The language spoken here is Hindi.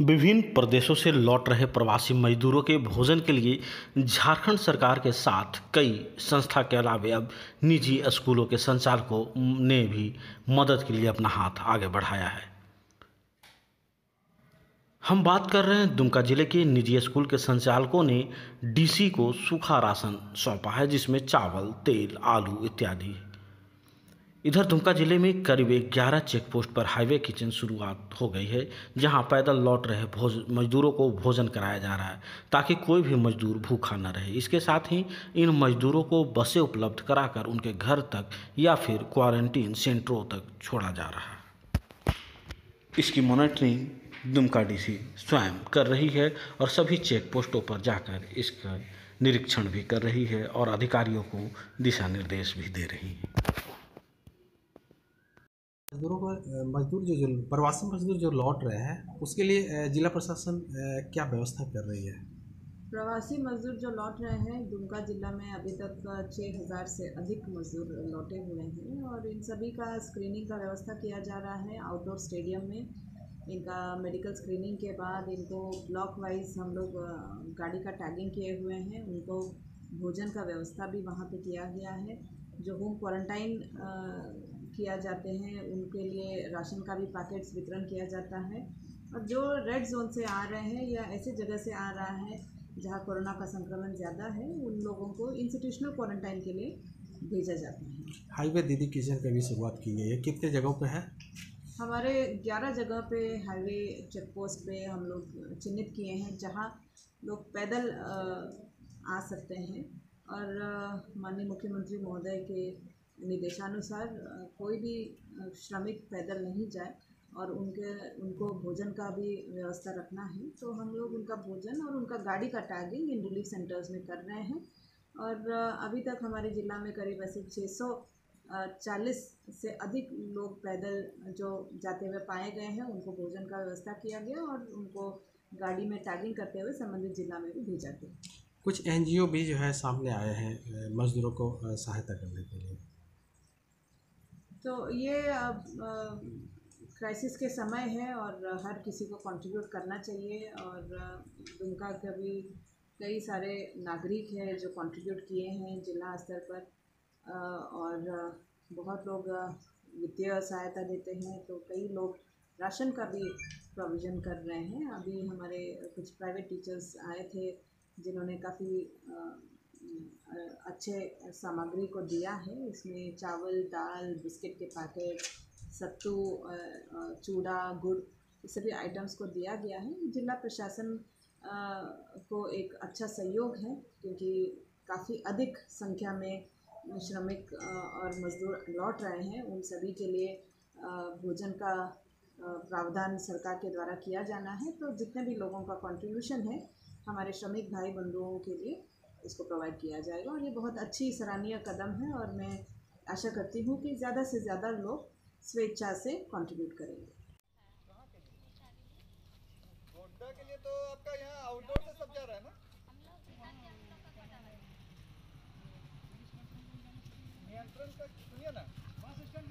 विभिन्न प्रदेशों से लौट रहे प्रवासी मजदूरों के भोजन के लिए झारखंड सरकार के साथ कई संस्था के अलावे अब निजी स्कूलों के संचालकों ने भी मदद के लिए अपना हाथ आगे बढ़ाया है। हम बात कर रहे हैं दुमका ज़िले के निजी स्कूल के संचालकों ने डीसी को सूखा राशन सौंपा है, जिसमें चावल, तेल, आलू इत्यादि। इधर दुमका ज़िले में करीब ग्यारह चेक पोस्ट पर हाईवे किचन शुरुआत हो गई है, जहाँ पैदल लौट रहे भोज, मजदूरों को भोजन कराया जा रहा है, ताकि कोई भी मजदूर भूखा न रहे। इसके साथ ही इन मजदूरों को बसें उपलब्ध कराकर उनके घर तक या फिर क्वारंटीन सेंटरों तक छोड़ा जा रहा है। इसकी मॉनिटरिंग दुमका डीसी स्वयं कर रही है और सभी चेक पोस्टों पर जाकर इसका निरीक्षण भी कर रही है और अधिकारियों को दिशा निर्देश भी दे रही है। मजदूरों को मजदूर जो जो प्रवासी मजदूर जो लौट रहे हैं, उसके लिए जिला प्रशासन क्या व्यवस्था कर रही है? प्रवासी मजदूर जो लौट रहे हैं, दुमका जिला में अभी तक छः हज़ार से अधिक मजदूर लौटे हुए हैं और इन सभी का स्क्रीनिंग का व्यवस्था किया जा रहा है आउटडोर स्टेडियम में। इनका मेडिकल स्क्रीनिंग के बाद इनको ब्लॉक वाइज हम लोग गाड़ी का टैगिंग किए हुए हैं। उनको भोजन का व्यवस्था भी वहाँ पे किया गया है। जो होम क्वारंटाइन किया जाते हैं उनके लिए राशन का भी पैकेट्स वितरण किया जाता है। और जो रेड जोन से आ रहे हैं या ऐसे जगह से आ रहा है जहाँ कोरोना का संक्रमण ज़्यादा है उन लोगों को इंस्टीट्यूशनल क्वारंटाइन के लिए भेजा जाता है। हाईवे दीदी किचन की भी शुरुआत की गई है। कितने जगहों पे है? हमारे 11 जगह पे हाईवे चेक पोस्ट पे हम लोग चिन्हित किए हैं जहाँ लोग पैदल आ सकते हैं। और माननीय मुख्यमंत्री महोदय के निर्देशानुसार कोई भी श्रमिक पैदल नहीं जाए और उनके, उनको भोजन का भी व्यवस्था रखना है तो हम लोग उनका भोजन और उनका गाड़ी का टैगिंग इन रिलीफ सेंटर्स में कर रहे हैं। और अभी तक हमारे ज़िला में करीब ऐसे छः सौ चालीस से अधिक लोग पैदल जो जाते हुए पाए गए हैं, उनको भोजन का व्यवस्था किया गया और उनको गाड़ी में टैगिंग करते हुए संबंधित जिला में भी भेजा गया। कुछ एनजीओ भी जो है सामने आए हैं मज़दूरों को सहायता करने के लिए। तो ये क्राइसिस के समय है और हर किसी को कंट्रीब्यूट करना चाहिए और दुमका के भी कई सारे नागरिक हैं जो कंट्रीब्यूट किए हैं जिला स्तर पर और बहुत लोग वित्तीय सहायता देते हैं तो कई लोग राशन का भी प्रोविज़न कर रहे हैं। अभी हमारे कुछ प्राइवेट टीचर्स आए थे जिन्होंने काफ़ी अच्छे सामग्री को दिया है। इसमें चावल, दाल, बिस्किट के पैकेट, सत्तू चूड़ा, गुड़ सभी आइटम्स को दिया गया है। जिला प्रशासन को एक अच्छा सहयोग है, क्योंकि काफ़ी अधिक संख्या में श्रमिक और मजदूर लौट रहे हैं। उन सभी के लिए भोजन का प्रावधान सरकार के द्वारा किया जाना है। तो जितने भी लोगों का कंट्रीब्यूशन है, हमारे श्रमिक भाई बंधुओं के लिए इसको प्रोवाइड किया जाएगा और ये बहुत अच्छी सराहनीय कदम है और मैं आशा करती हूँ कि ज़्यादा से ज़्यादा लोग स्वेच्छा से कंट्रीब्यूट करेंगे। के लिए तो आपका यहाँ आउटडोर से सब जा रहा है ना? नियंत्रण का सुनिए ना। स्टैंड